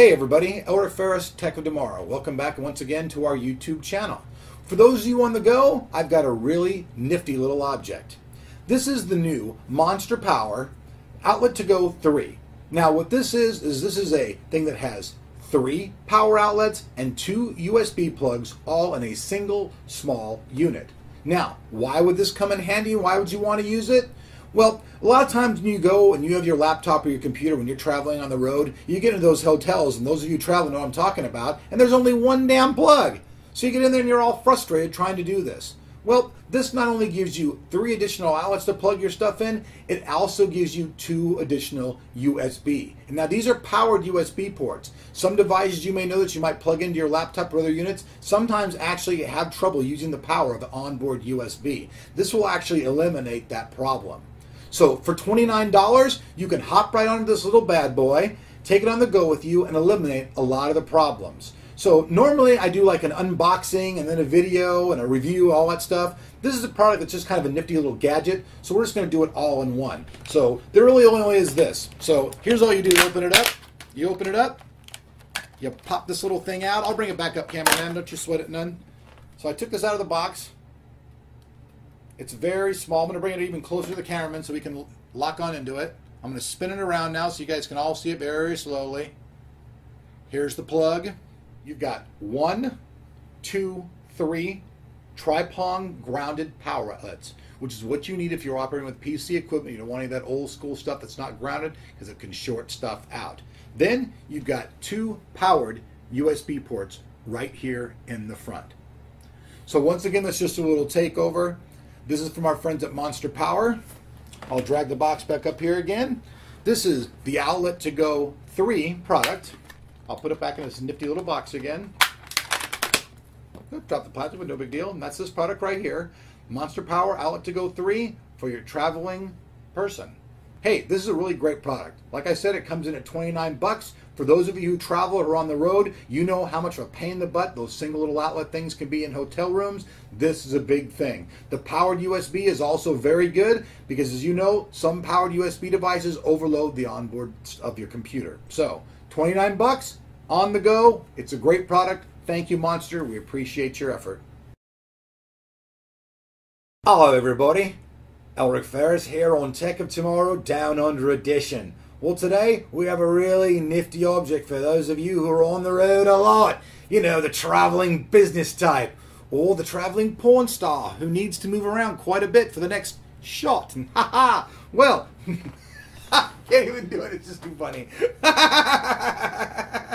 Hey everybody, Elric Ferris, Tech of Tomorrow. Welcome back once again to our YouTube channel. For those of you on the go, I've got a really nifty little object. This is the new Monster Power Outlet to Go 3. Now what this is, is this is a thing that has three power outlets and two USB plugs all in a single small unit. Now, why would this come in handy? Why would you want to use it? Well, a lot of times when you go and you have your laptop or your computer when you're traveling on the road, you get into those hotels, and those of you traveling know what I'm talking about, and there's only one damn plug. So you get in there and you're all frustrated trying to do this. Well, this not only gives you three additional outlets to plug your stuff in, it also gives you two additional USB. And now these are powered USB ports. Some devices you may know that you might plug into your laptop or other units sometimes actually have trouble using the power of the onboard USB. This will actually eliminate that problem. So for $29, you can hop right onto this little bad boy, take it on the go with you, and eliminate a lot of the problems. So normally I do like an unboxing and then a video and a review, all that stuff. This is a product that's just kind of a nifty little gadget, so we're just going to do it all in one. So there really only way is this. So here's all you do: open it up. You open it up. You pop this little thing out. I'll bring it back up, cameraman. Don't you sweat it none. So I took this out of the box. It's very small. I'm going to bring it even closer to the cameraman so we can lock on into it. I'm going to spin it around now so you guys can all see it very slowly. Here's the plug. You've got one, two, three tri-prong grounded power outlets, which is what you need if you're operating with PC equipment. You don't want any of that old school stuff that's not grounded because it can short stuff out. Then you've got two powered USB ports right here in the front. So once again, that's just a little takeover. This is from our friends at Monster Power. I'll drag the box back up here again. This is the Outlet to Go 3 product. I'll put it back in this nifty little box again. Oop, drop the plastic, but no big deal. And that's this product right here. Monster Power Outlet to Go 3 for your traveling person. Hey, this is a really great product. Like I said, it comes in at 29 bucks. For those of you who travel or on the road, you know how much of a pain in the butt those single little outlet things can be in hotel rooms. This is a big thing. The powered USB is also very good because, as you know, some powered USB devices overload the onboard of your computer. So, 29 bucks on the go. It's a great product. Thank you, Monster. We appreciate your effort. Hello, everybody. Elric Ferris here on Tech of Tomorrow Down Under Edition. Well, today we have a really nifty object for those of you who are on the road a lot. You know, the traveling business type, or the traveling porn star who needs to move around quite a bit for the next shot. And haha, well, can't even do it, it's just too funny.